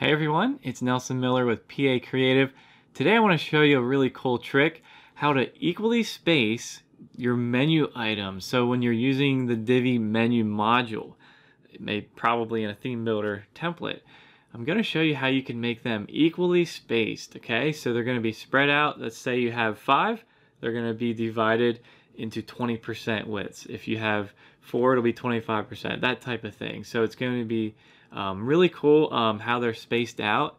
Hey everyone, it's Nelson Miller with Pee-Aye Creative. Today I want to show you a really cool trick, how to equally space your menu items. So when you're using the Divi menu module, it may probably in a theme builder template, I'm going to show you how you can make them equally spaced, okay? So they're going to be spread out. Let's say you have five, they're going to be divided into 20% widths. If you have four, it'll be 25%, that type of thing. So it's going to be um, really cool um, how they're spaced out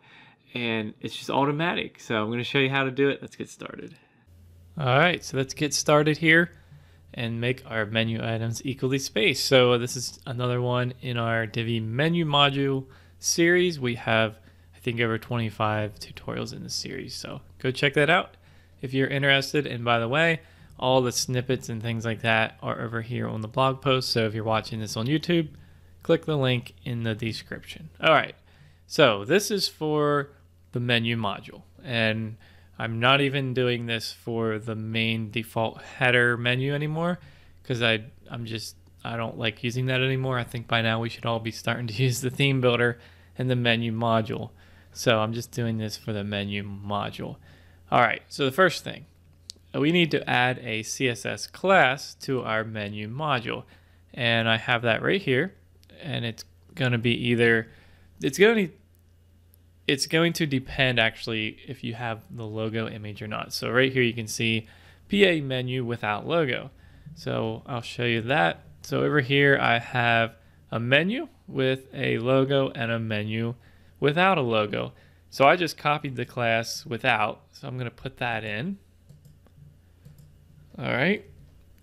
and it's just automatic. So I'm going to show you how to do it. Let's get started. All right, so let's get started here and make our menu items equally spaced. So this is another one in our Divi menu module series. We have, I think, over 25 tutorials in this series. So go check that out if you're interested. And by the way, all the snippets and things like that are over here on the blog post. So if you're watching this on YouTube, click the link in the description. All right, so this is for the menu module. And I'm not even doing this for the main default header menu anymore because I I'm just I don't like using that anymore. I think by now we should all be starting to use the theme builder and the menu module. So I'm just doing this for the menu module. All right, so the first thing, we need to add a CSS class to our menu module. And I have that right here. And it's going to be either, it's going to, it's going to depend actually if you have the logo image or not. So right here you can see PA menu without logo. So I'll show you that. So over here I have a menu with a logo and a menu without a logo. So I just copied the class without. So I'm going to put that in. All right.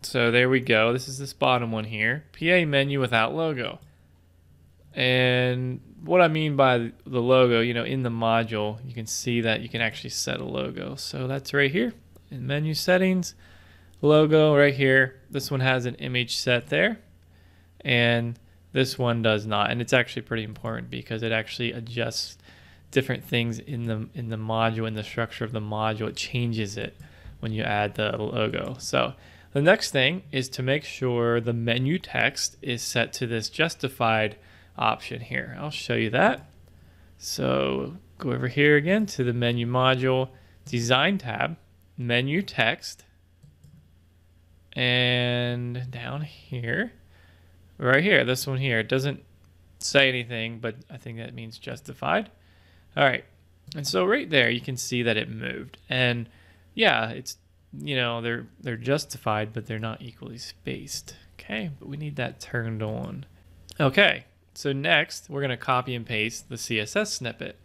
So there we go. This is this bottom one here. PA menu without logo. And what I mean by the logo, you know, in the module, you can see that you can actually set a logo. So that's right here in menu settings, logo right here. This one has an image set there and this one does not. And it's actually pretty important because it actually adjusts different things in the in the module in the structure of the module. It changes it when you add the logo. So the next thing is to make sure the menu text is set to this justified option here. I'll show you that. So go over here again to the menu module, design tab, menu text, and down here, right here, this one here, it doesn't say anything, but I think that means justified. All right. And so right there, you can see that it moved. And yeah, it's, you know, they're, they're justified, but they're not equally spaced. Okay. But we need that turned on. Okay. So next, we're going to copy and paste the CSS snippet.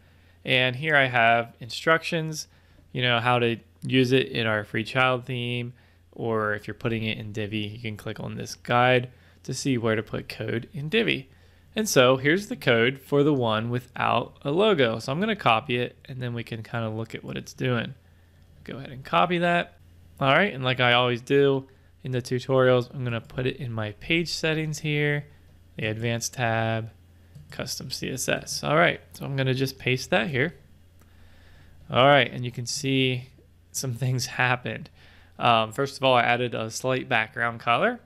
And here I have instructions, you know, how to use it in our free child theme, or if you're putting it in Divi, you can click on this guide to see where to put code in Divi. And so here's the code for the one without a logo. So I'm going to copy it and then we can kind of look at what it's doing. Go ahead and copy that. All right, and like I always do in the tutorials, I'm going to put it in my page settings here, the advanced tab, custom CSS. All right, so I'm going to just paste that here. All right, and you can see some things happened. Um, first of all, I added a slight background color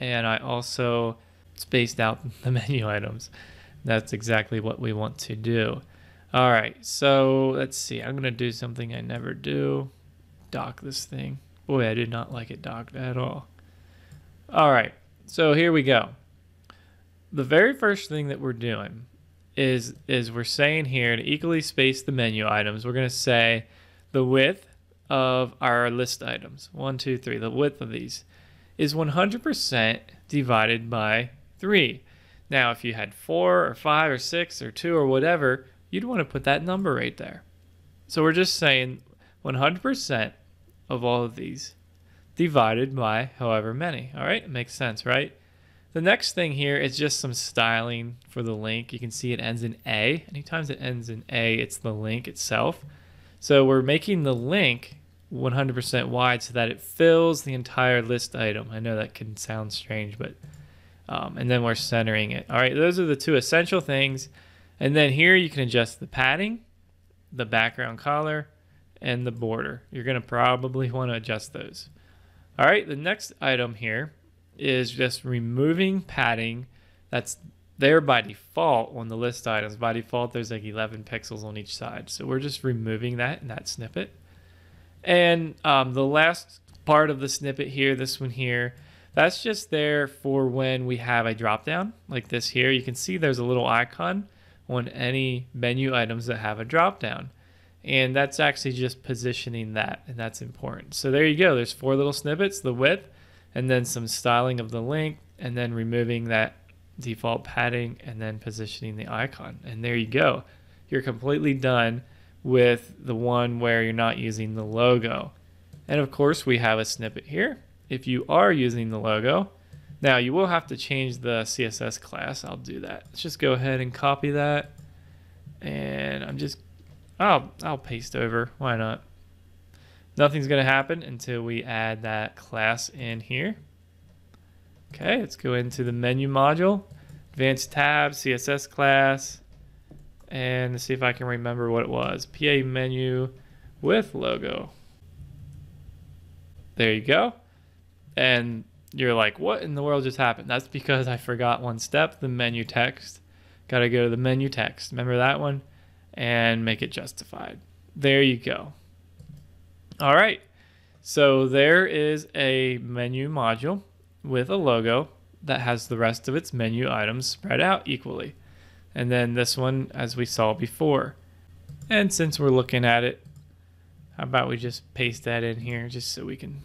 and I also spaced out the menu items. That's exactly what we want to do. All right, so let's see. I'm going to do something I never do. Dock this thing. Boy, I did not like it docked at all. All right, so here we go. The very first thing that we're doing is is we're saying here to equally space the menu items, we're going to say the width of our list items. One, two, three. The width of these is 100% divided by 3. Now, if you had 4 or 5 or 6 or 2 or whatever, you'd want to put that number right there. So we're just saying 100% of all of these divided by however many. All right, it makes sense, right? The next thing here is just some styling for the link. You can see it ends in A. Anytime it ends in A, it's the link itself. So we're making the link 100% wide so that it fills the entire list item. I know that can sound strange, but um, and then we're centering it. All right, those are the two essential things. And then here you can adjust the padding, the background color, and the border. You're going to probably want to adjust those. All right, the next item here is just removing padding that's there by default on the list items, by default, there's like 11 pixels on each side. So we're just removing that in that snippet. And um, the last part of the snippet here, this one here, that's just there for when we have a drop down like this here. You can see there's a little icon on any menu items that have a drop down. And that's actually just positioning that, and that's important. So there you go. There's four little snippets, the width, and then some styling of the link, and then removing that default padding, and then positioning the icon. And there you go. You're completely done with the one where you're not using the logo. And of course, we have a snippet here. If you are using the logo, now you will have to change the CSS class. I'll do that. Let's just go ahead and copy that. And I'm just, I'll, I'll paste over. Why not? Nothing's going to happen until we add that class in here. Okay, let's go into the menu module, advanced tab, CSS class, and see if I can remember what it was. PA menu with logo. There you go. And you're like, what in the world just happened? That's because I forgot one step, the menu text. Got to go to the menu text. Remember that one? And make it justified. There you go. All right. So there is a menu module with a logo that has the rest of its menu items spread out equally. And then this one, as we saw before. And since we're looking at it, how about we just paste that in here just so we can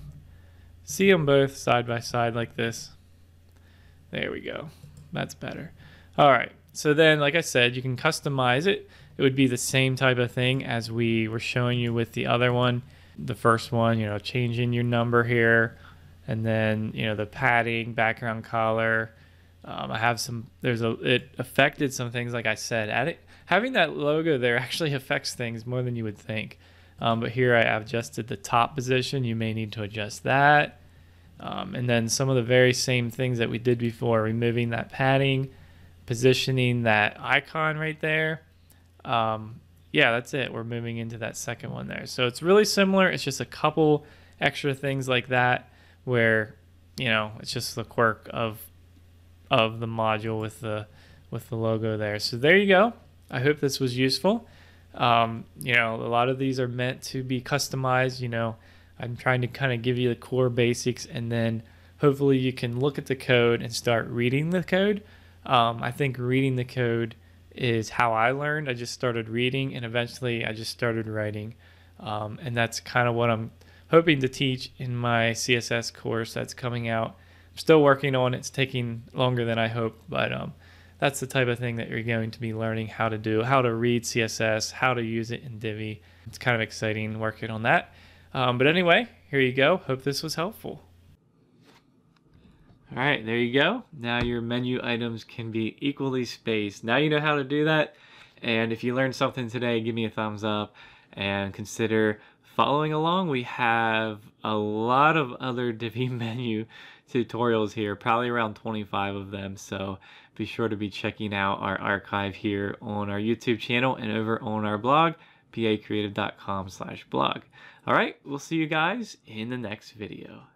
see them both side by side like this. There we go. That's better. All right. So then, like I said, you can customize it. It would be the same type of thing as we were showing you with the other one. The first one, you know, changing your number here, and then, you know, the padding, background color. Um, I have some, there's a, it affected some things, like I said. Adding, having that logo there actually affects things more than you would think. Um, but here I have adjusted the top position. You may need to adjust that. Um, and then some of the very same things that we did before, removing that padding, positioning that icon right there. Um, yeah, that's it. We're moving into that second one there. So it's really similar. It's just a couple extra things like that where, you know, it's just the quirk of of the module with the with the logo there. So there you go. I hope this was useful. Um, you know, a lot of these are meant to be customized. You know, I'm trying to kind of give you the core basics, and then hopefully you can look at the code and start reading the code. Um, I think reading the code is how I learned. I just started reading, and eventually I just started writing, um, and that's kind of what I'm hoping to teach in my CSS course that's coming out. I'm still working on it. It's taking longer than I hoped, but um, that's the type of thing that you're going to be learning how to do, how to read CSS, how to use it in Divi. It's kind of exciting working on that. Um, but anyway, here you go. Hope this was helpful. All right, there you go. Now your menu items can be equally spaced. Now you know how to do that. And if you learned something today, give me a thumbs up and consider following along. We have a lot of other Divi menu tutorials here, probably around 25 of them. So be sure to be checking out our archive here on our YouTube channel and over on our blog, peeayecreative.com slash blog. All right, we'll see you guys in the next video.